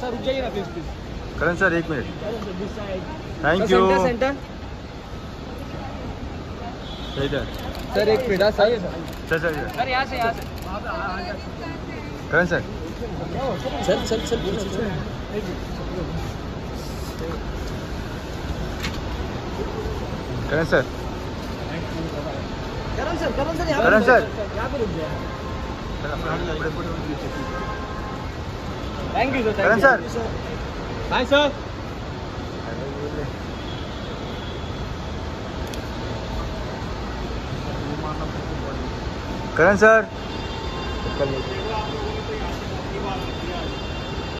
Sir रुक जाइए ना प्लीज प्लीज करण सर एक मिनट थैंक यू इधर सर एक मिनट हाँ, सर सर सर सर यहाँ से यहाँ से करण सर चल चल चल Karan sir Karan sir Karan sir Karan sir यहाँ पे रुक जाए Thank you, sir. Thank you, sir. Bye, sir. Karan sir.